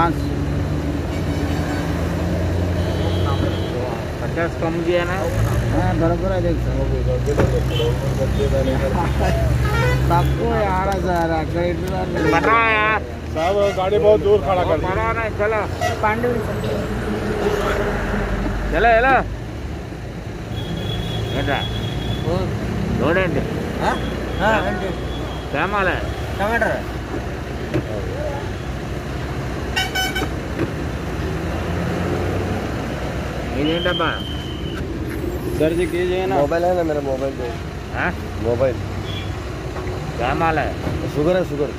पाँच। पचास कम किया ना? हाँ बरोबर आहे आपको यार हज़ार बना यार। साहब गाड़ी बहुत दूर खड़ा कर बना ना चलो। पांडे चलो चलो। ఏంటా చూడండి టమాటా టమాటా इन्हें डब्बा कीजिए ना। मोबाइल है ना मेरा मोबाइल पे। हाँ? मोबाइल। क्या माल है? शुगर है शुगर।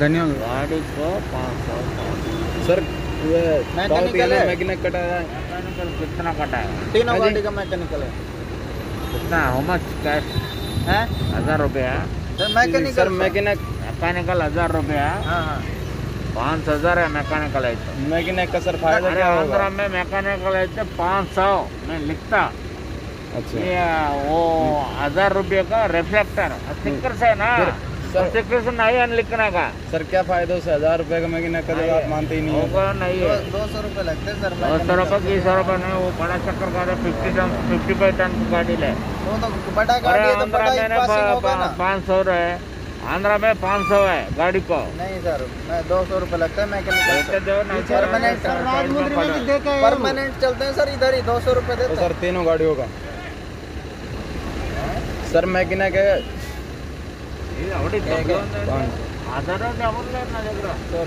धन्यवाद। सर मैकेनिकल है मैकेनिक कटा है। मैकेनिकल कितना कटा है? तीनों हाँ गाड़ी का मैकेनिकल है कितना? मच कैश है? हज़ार रुपया। सर सर मैकेनिक मैकेनिकल हज़ार रुपया हाँ। हाँ पाँच हज़ार है मैकेनिकल तो मैकेनिक का सर फ़ायदा क्या होगा? में मैकेनिकल तो पाँच सौ मैं लिखता। अच्छा। ये वो हज़ार रुपये का रिफ्लेक्टर स्टिकर से ना। सर- स्टिकर से नहीं है लिखने का सर क्या फ़ायदा उससे हज़ार रुपए का मैकेनिक का जगह आप मानते ही। नहीं हो। होगा नहीं है? दो सौ रुपये लगते हैं सर दो सौ रुपये की सौ रुपये नहीं वो बड़ा चक्कर का है fifty ton fifty five ton की गाड़ी ले। वो तो बड़ा गाड़ी है तो बड़ा ही पासिंग होगा ना। पाँच सौ है आंध्रा में पाँच सौ है गाड़ी को। नहीं सर मैं दो सौ रुपये लगता है मैकेनिकल तो परमानेंट में। परमानेंट चलते हैं सर इधर ही दो सौ रुपये तो देते सर तीनों गाड़ियों का। Sir mechanic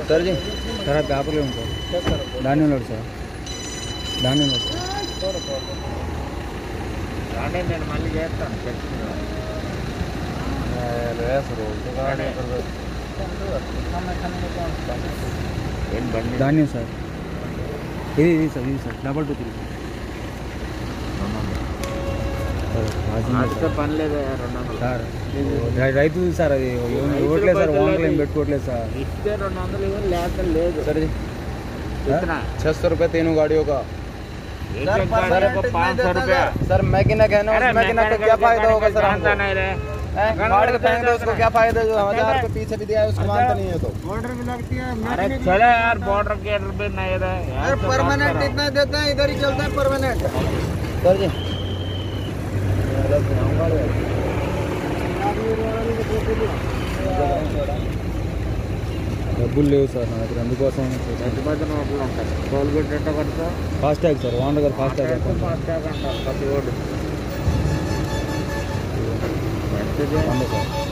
sir ji sir paper धा सर धा धा सर इधी सर इधी sir double two three ఆడితే పని లేదు రెండు వందలు సార్ రై- రైతు సార్ అది ఏం ఇవ్వట్లేదు సార్ వాంగ్లు ఏం పెట్టుకోవట్లేదు సార్ ఇస్తే రెండు వందలు ఇవ్వాలి లేక లేదు सर जी कितना छह सौ रुपये तीनों गाड़ियों का एक एक गाड़ी को पाँच सौ रुपया सर मैकेनिक है ना अरे उस मैकेनिक का मैकेनिकल क्या की फायदा गाड़ी होगा का सर जानता हमको नहीं रे हैं? गाड़ी का फेंक दो उसको क्या फायदा जो हजार रुपये पीछे भी दिया है उसको मानता नहीं है तो बॉर्डर भी लगती है अरे चले यार बॉर्डर के इधर भी नहीं रहे यार सर तो बात परमानेंट करो। इतना देते हैं इधर ही चलते हैं परमानेंट सर जी డబ్బులు లేవు సార్ నా దగ్గర అందుకోసం ఫాస్ట్ ట్యాగ్ సార్ వాండ గారు ఫాస్ట్ ట్యాగ్ ఫాస్ట్ ట్యాగ్ అంటారు ప్రతి ఓడి సార్.